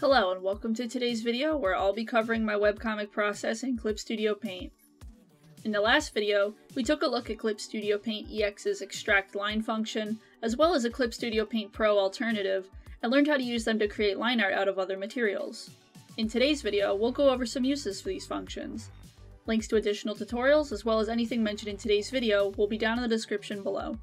Hello and welcome to today's video where I'll be covering my webcomic process in Clip Studio Paint. In the last video, we took a look at Clip Studio Paint EX's extract line function, as well as a Clip Studio Paint Pro alternative, and learned how to use them to create line art out of other materials. In today's video, we'll go over some uses for these functions. Links to additional tutorials, as well as anything mentioned in today's video, will be down in the description below.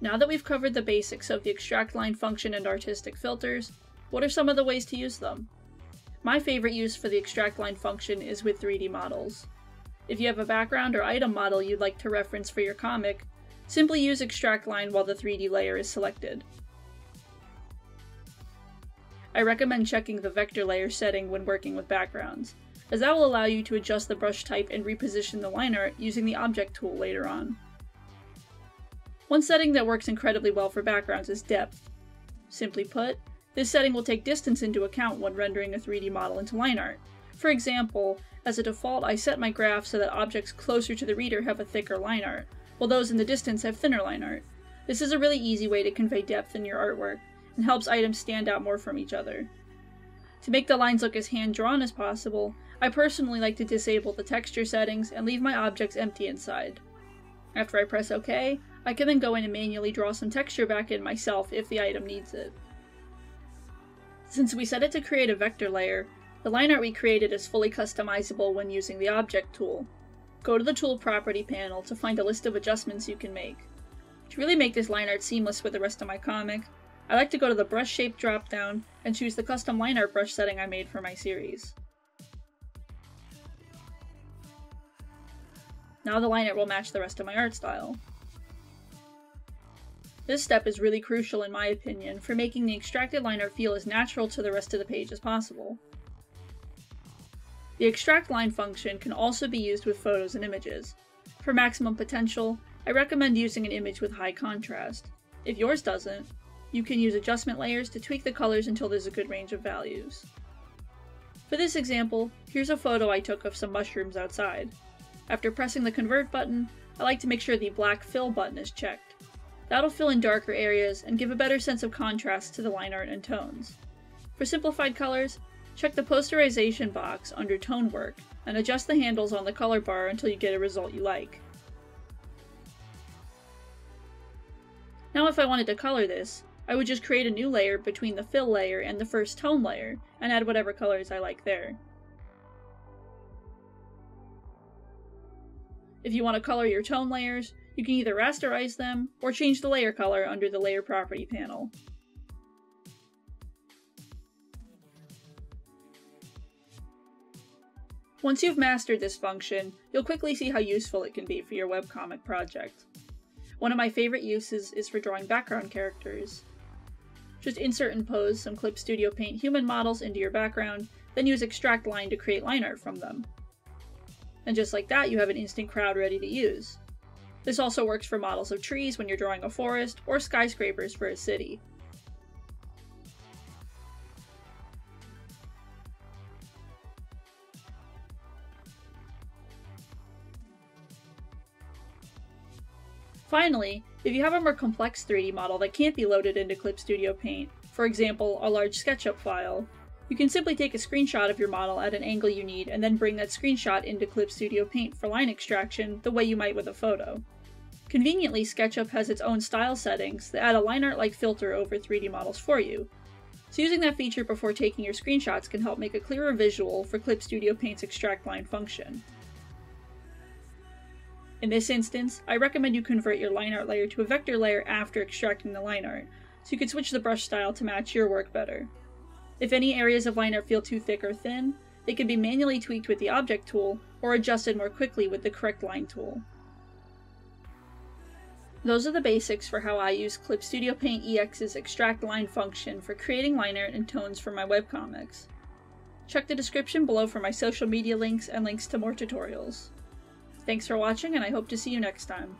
Now that we've covered the basics of the extract line function and artistic filters, what are some of the ways to use them? My favorite use for the extract line function is with 3D models. If you have a background or item model you'd like to reference for your comic, simply use extract line while the 3D layer is selected. I recommend checking the vector layer setting when working with backgrounds, as that will allow you to adjust the brush type and reposition the line art using the object tool later on. One setting that works incredibly well for backgrounds is depth. Simply put, this setting will take distance into account when rendering a 3D model into line art. For example, as a default I set my graph so that objects closer to the reader have a thicker line art, while those in the distance have thinner line art. This is a really easy way to convey depth in your artwork, and helps items stand out more from each other. To make the lines look as hand-drawn as possible, I personally like to disable the texture settings and leave my objects empty inside. After I press OK, I can then go in and manually draw some texture back in myself if the item needs it. Since we set it to create a vector layer, the line art we created is fully customizable when using the Object tool. Go to the Tool Property panel to find a list of adjustments you can make. To really make this line art seamless with the rest of my comic, I like to go to the Brush Shape dropdown and choose the custom line art brush setting I made for my series. Now the line art will match the rest of my art style. This step is really crucial in my opinion for making the extracted line art feel as natural to the rest of the page as possible. The extract line function can also be used with photos and images. For maximum potential, I recommend using an image with high contrast. If yours doesn't, you can use adjustment layers to tweak the colors until there's a good range of values. For this example, here's a photo I took of some mushrooms outside. After pressing the convert button, I like to make sure the black fill button is checked. That'll fill in darker areas and give a better sense of contrast to the line art and tones. For simplified colors, check the posterization box under tone work and adjust the handles on the color bar until you get a result you like. Now if I wanted to color this, I would just create a new layer between the fill layer and the first tone layer, and add whatever colors I like there. If you want to color your tone layers, you can either rasterize them, or change the layer color under the Layer Property panel. Once you've mastered this function, you'll quickly see how useful it can be for your webcomic project. One of my favorite uses is for drawing background characters. Just insert and pose some Clip Studio Paint human models into your background, then use Extract Line to create line art from them. And just like that, you have an instant crowd ready to use. This also works for models of trees when you're drawing a forest, or skyscrapers for a city. Finally, if you have a more complex 3D model that can't be loaded into Clip Studio Paint, for example, a large SketchUp file, you can simply take a screenshot of your model at an angle you need and then bring that screenshot into Clip Studio Paint for line extraction the way you might with a photo. Conveniently, SketchUp has its own style settings that add a line art like filter over 3D models for you. So using that feature before taking your screenshots can help make a clearer visual for Clip Studio Paint's extract line function. In this instance, I recommend you convert your line art layer to a vector layer after extracting the line art, so you can switch the brush style to match your work better. If any areas of line art feel too thick or thin, they can be manually tweaked with the Object tool, or adjusted more quickly with the Correct Line tool. Those are the basics for how I use Clip Studio Paint EX's extract line function for creating line art and tones for my webcomics. Check the description below for my social media links and links to more tutorials. Thanks for watching and I hope to see you next time.